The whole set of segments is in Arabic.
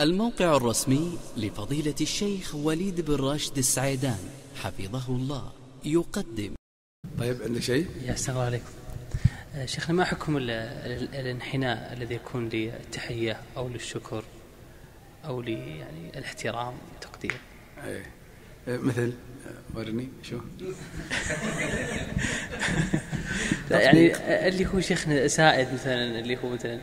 الموقع الرسمي لفضيلة الشيخ وليد بن راشد السعيدان حفظه الله. يقدم. طيب عندك شيء؟ يا السلام عليكم. آه، شيخنا ما حكم ال- ال- الانحناء الذي يكون للتحية أو للشكر أو ل يعني الاحترام والتقدير إيه. إيه، مثل آه، ورني شو؟ لا يعني آه، اللي هو شيخنا سائد مثلا اللي هو مثلا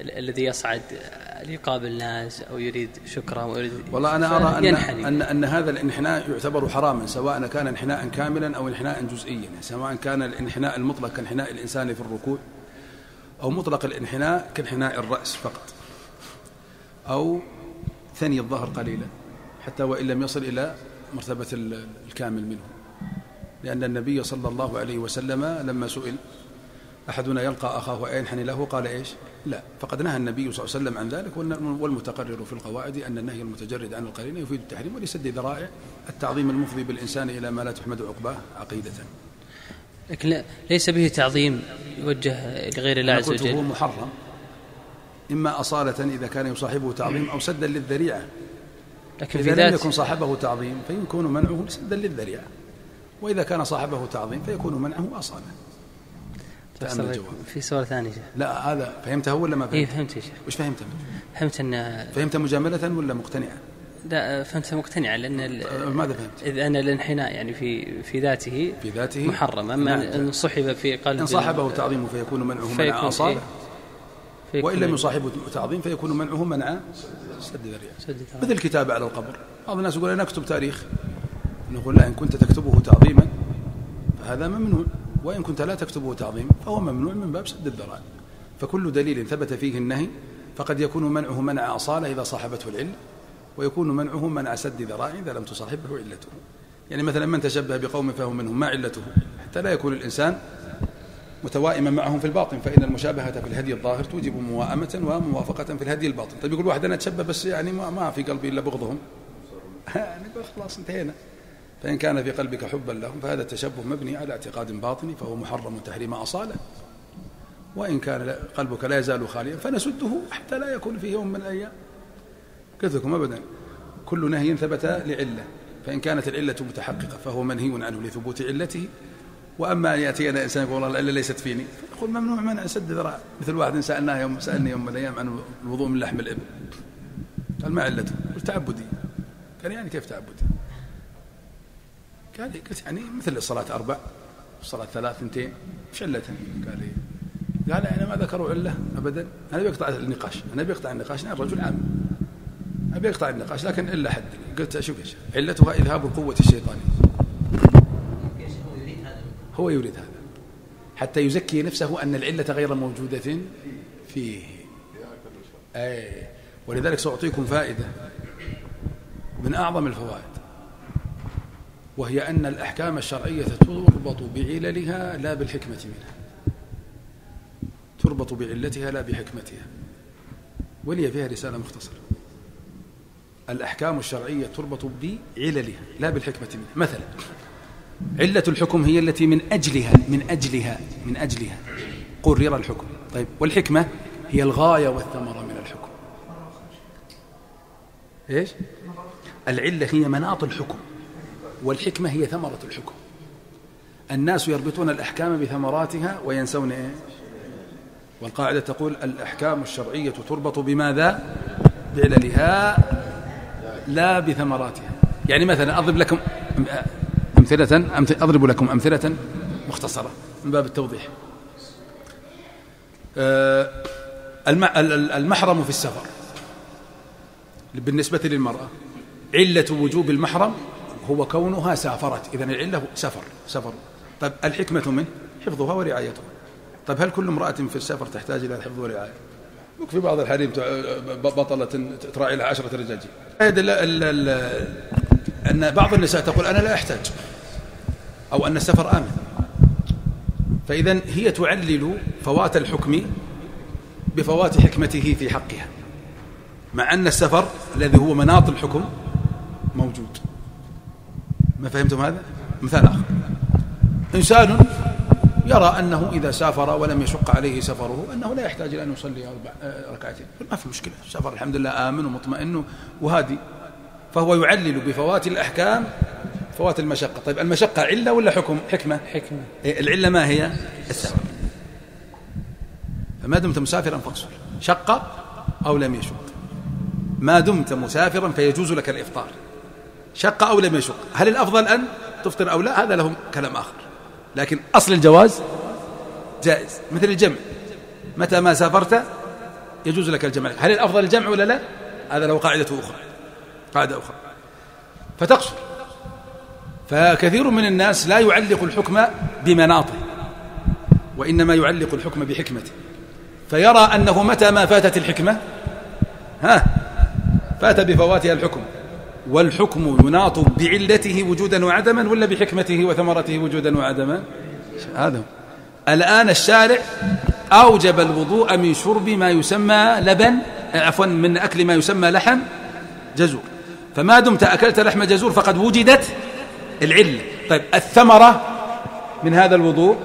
ال- الذي يصعد آه، ليقابل الناس أو يريد شكرهم أو يريد والله أنا أرى أن. أن أن هذا الانحناء يعتبر حراما سواء كان انحناء كاملا أو انحناء جزئيا سواء كان الانحناء المطلق كانحناء الإنسان في الركوع أو مطلق الانحناء كانحناء الرأس فقط أو ثني الظهر قليلا حتى وإن لم يصل إلى مرتبة ال- الكامل منه لأن النبي صلى الله عليه وسلم لما سئل أحدنا يلقى أخاه اينحني له قال إيش؟ لا فقد نهى النبي صلى الله عليه وسلم عن ذلك والمتقرر في القواعد أن النهي المتجرد عن القرينه يفيد التحريم ولسد ذرائع التعظيم المفضي بالإنسان إلى ما لا تحمد عقباه عقيدة. لكن ليس به تعظيم يوجه لغير الله عز قلت هو وجل محرم إما أصالة إذا كان يصاحبه تعظيم أو سدا للذريعة. لكن إذا لم يكن صاحبه تعظيم فيكون منعه سدا للذريعة. وإذا كان صاحبه تعظيم فيكون منعه أصالة. تأمل الجواب. في سؤال ثاني شيخ لا هذا فهمته ولا ما اي فهمت؟ فهمت يا شيخ وش فهمت؟ فهمت ان فهمت مجاملة ولا مقتنعه؟ لا فهمت مقتنعا لأن ال- أه، ماذا فهمت؟ إذ أن الانحناء يعني في في ذاته في ذاته محرم أما. أن صحب في قلب إن صاحبه تعظيم فيكون منعه منع أصالة إيه؟ وإن لم يصاحبه تعظيم فيكون منعه منع سد ذريعة. مثل الكتابة على القبر بعض الناس يقول أنا أكتب تاريخ نقول لا إن كنت تكتبه تعظيما فهذا ممنوع وإن كنت لا تكتبه تعظيما فهو ممنوع من باب سد الذرائع. فكل دليل ثبت فيه النهي فقد يكون منعه منع أصالة إذا صاحبته العلة ويكون منعه منع سد ذرائع إذا لم تصاحبه علته. يعني مثلا من تشبه بقوم فهو منهم ما علته؟ حتى لا يكون الإنسان متوائما معهم في الباطن فإن المشابهة في الهدي الظاهر توجب موائمة وموافقة في الهدي الباطن. طيب يقول واحد أنا أتشبه بس يعني ما, ما في قلبي إلا بغضهم. نقول خلاص انتهينا. فإن كان في قلبك حبا لهم فهذا التشبه مبني على اعتقاد باطني فهو محرم تحريم أصالة. وإن كان قلبك لا يزال خاليا فنسده حتى لا يكون في يوم من الأيام. لكم أبدا. كل نهي ثبت لعلة. فإن كانت العلة متحققة فهو منهي عنه لثبوت علته. وأما أن يأتينا إنسان يقول والله الا ليست فيني فنقول ممنوع منع سد ذراع مثل واحد سألناه يوم سألني يوم من الأيام عن الوضوء من لحم الإبل. قال ما علته؟ قلت تعبدي. قال يعني كيف تعبدي؟ قال لي قلت يعني مثل الصلاه أربع الصلاه ثلاث اثنتين علتها؟ قال لي. قال يعني ما ذكروا عله ابدا أنا بيقطع النقاش أنا بيقطع النقاش أنا رجل عام. أبي يقطع النقاش لكن إلا حد. قلت شوف يا شيخ علتها اذهاب القوة الشيطانية. هو يريد هذا. حتى يزكي نفسه أن العلة غير موجودة فيه. أي ولذلك سأعطيكم فائدة. من أعظم الفوائد. وهي أن الأحكام الشرعية تربط بعللها لا بالحكمة منها. تربط بعلتها لا بحكمتها. ولي فيها رسالة مختصرة. الأحكام الشرعية تربط بعللها لا بالحكمة منها. مثلا علة الحكم هي التي من أجلها من أجلها من أجلها. قرر الحكم. طيب والحكمة هي الغاية والثمرة من الحكم. إيش؟ العلة هي مناط الحكم. والحكمة هي ثمرة الحكم. الناس يربطون الأحكام بثمراتها وينسون إيش والقاعدة تقول الأحكام الشرعية تربط بماذا؟ بعللها لا بثمراتها. يعني مثلا أضرب لكم أمثلة أمث- أضرب لكم أمثلة مختصرة من باب التوضيح. آه، الم- ال- ال- المحرم في السفر. بالنسبة للمرأة علة وجوب المحرم هو كونها سافرت. إذا العلة سفر سفر. طيب الحكمة منه حفظها ورعايتها. طيب هل كل امرأة في السفر تحتاج إلى الحفظ والرعاية؟ في بعض الحريم بطلة تراعي لها عشرة رجاجيل. أن بعض النساء تقول أنا لا أحتاج. أو أن السفر آمن. فإذا هي تعلل فوات الحكم بفوات حكمته في حقها. مع أن السفر الذي هو مناط الحكم موجود. ما فهمتم هذا؟ مثال آخر. إنسان يرى أنه إذا سافر ولم يشق عليه سفره أنه لا يحتاج إلى أن يصلي أربع آه، ركعتين. ما في مشكلة. سافر الحمد لله آمن ومطمئن وهادي. فهو يعلل بفوات الأحكام فوات المشقة. طيب المشقة علة ولا حكم؟ حكمة. حكمة. إيه، العلة ما هي؟ السبب فما دمت مسافرا فاقصر. شق أو لم يشق. ما دمت مسافرا فيجوز لك الإفطار. شق أو لم يشق. هل الأفضل أن تفطر أو لا؟ هذا لهم كلام آخر. لكن أصل الجواز جائز. مثل الجمع. متى ما سافرت يجوز لك الجمع. هل الأفضل الجمع ولا لا؟ هذا له قاعدة أخرى. قاعدة أخرى. فتقصر فكثير من الناس لا يعلق الحكم بمناطه وإنما يعلق الحكم بحكمته. فيرى أنه متى ما فاتت الحكمة ها فات بفواتها الحكم. والحكم يناط بعلته وجودا وعدما ولا بحكمته وثمرته وجودا وعدما؟ هذا الآن الشارع أوجب الوضوء من شرب ما يسمى لبن عفوا من أكل ما يسمى لحم جزور. فما دمت أكلت لحم جزور فقد وجدت العلة. طيب الثمرة من هذا الوضوء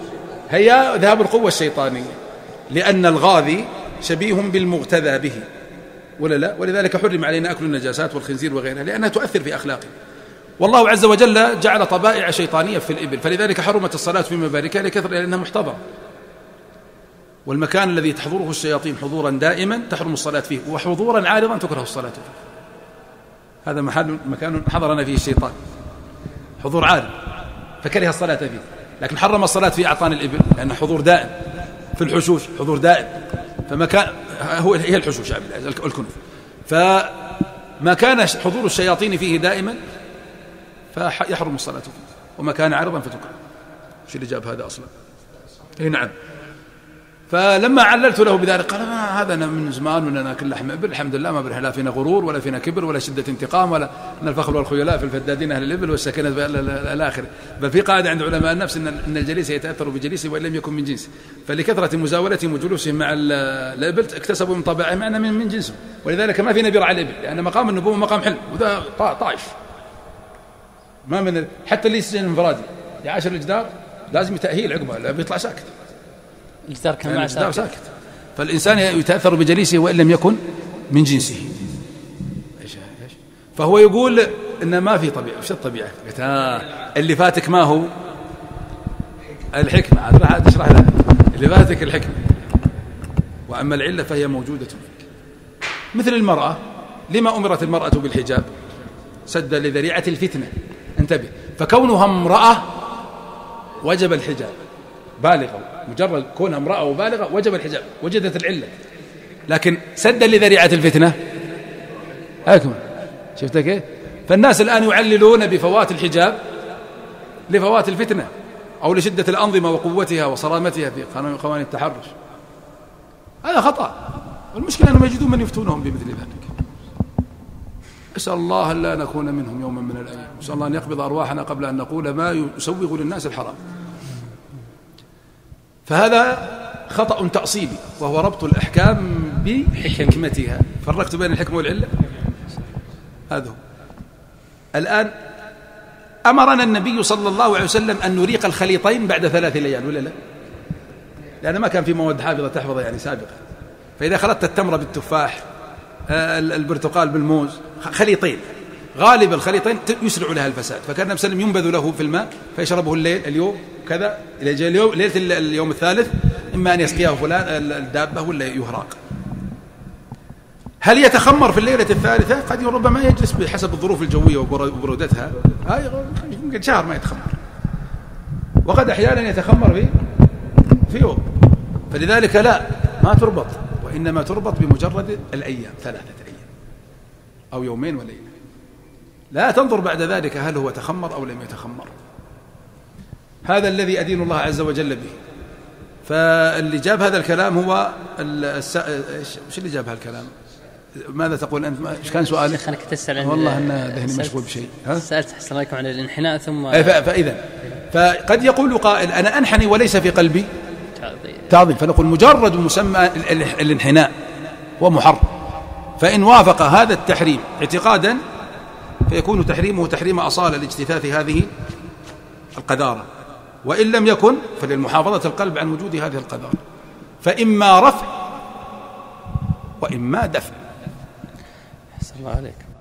هي ذهاب القوة الشيطانية لأن الغاذي شبيه بالمغتذى به. ولا لا؟ ولذلك حرم علينا أكل النجاسات والخنزير وغيرها لأنها تؤثر في أخلاقنا. والله عز وجل جعل طبائع شيطانية في الإبل فلذلك حرمت الصلاة في مباركها لكثر لأنها محتضرة. والمكان الذي تحضره الشياطين حضورا دائما تحرم الصلاة فيه وحضورا عارضا تكره الصلاة فيه. هذا محل مكان حضرنا فيه الشيطان. حضور عارض فكره الصلاة فيه. لكن حرم الصلاة في أعطان الإبل لأن حضور دائم. في الحشوش حضور دائم. فمكان هو هي الحشوش الكنف فما كان حضور الشياطين فيه دائما فيحرم الصلاة فيه. وما كان عارضا فتكره. شو اللي جاب هذا أصلا؟ اي نعم. فلما عللت له بذلك قال ما هذا أنا من زمان ولا ناكل لحم إبل الحمد لله ما برح لا فينا غرور ولا فينا كبر ولا شدة انتقام ولا إن الفخر والخيلاء في الفدادين أهل الإبل والسكنه الآخر. بل في قاعدة عند علماء النفس إن إن الجليس يتأثر بجليسه وإن لم يكن من جنسه. فلكثرة مزاولتهم وجلوسهم مع الإبل اكتسبوا من طبائعهم معنا من من جنسهم ولذلك ما في نبي على الإبل لأن مقام النبوة مقام حلم وذا طائف. ما من حتى اللي يسجن انفرادي يعاشر الجدار لازم تاهيل عقبه لا بيطلع ساكت. الجدار كان معه ساكت. ساكت. فالإنسان يتأثر بجليسه وإن لم يكن من جنسه. فهو يقول إن ما في طبيعة. وش الطبيعة؟ قلت آه اللي فاتك ما هو؟ الحكمة. عاد تشرح لها اللي فاتك الحكمة. وأما العلة فهي موجودة فيك. مثل المرأة لما أمرت المرأة بالحجاب؟ سد لذريعة الفتنة. انتبه. فكونها امرأة وجب الحجاب. بالغة مجرد كونها امرأة وبالغة وجب الحجاب وجدت العلة. لكن سدا لذريعة الفتنة؟ هاكم شفت كيف؟ فالناس الآن يعللون بفوات الحجاب لفوات الفتنة أو لشدة الأنظمة وقوتها وصرامتها في قوانين التحرش. هذا خطأ. والمشكلة أنهم يجدون من يفتونهم بمثل ذلك. أسأل الله أن لا نكون منهم يوما من الأيام. أسأل الله أن يقبض أرواحنا قبل أن نقول ما يسوغ للناس الحرام. فهذا خطأ تأصيلي وهو ربط الأحكام بحكمتها. فرقت بين الحكمة والعلة؟ هذا هو. الآن أمرنا النبي صلى الله عليه وسلم أن نريق الخليطين بعد ثلاث ليال ولا لا؟ لأن ما كان في مواد حافظة تحفظ يعني سابقا فإذا خلطت التمر بالتفاح آه، البرتقال بالموز خليطين. غالب الخليطين يسرع لها الفساد. فكان النبي صلى الله عليه وسلم ينبذ له في الماء فيشربه الليل اليوم. كذا إلى ليلة اليوم الثالث إما أن يسقيه فلان الدابة ولا يهراق. هل يتخمر في الليلة الثالثة؟ قد ربما يجلس بحسب الظروف الجوية وبرودتها يمكن شهر ما يتخمر. وقد أحيانا يتخمر في في يوم. فلذلك لا ما تربط وإنما تربط بمجرد الأيام ثلاثة أيام. أو يومين وليلة. لا تنظر بعد ذلك هل هو تخمر أو لم يتخمر. هذا الذي أدين الله عز وجل به فاللي جاب هذا الكلام هو الس... إيش اللي جاب هالكلام؟ ماذا تقول أنت؟ إيش كان سؤالك؟ أنا كنت أسأل والله أن ذهني مشغول بشيء ها؟ سألت أحسن رايكم عن الانحناء ثم فاذا فقد يقول قائل أنا أنحني وليس في قلبي تعظيم فنقول مجرد مسمى الانحناء هو محرم فإن وافق هذا التحريم اعتقادا فيكون تحريمه تحريم أصالة لاجتثاث هذه القذاره وإن لم يكن فللمحافظة القلب عن وجود هذه القذارة. فإما رفع وإما دفع. الله عليك.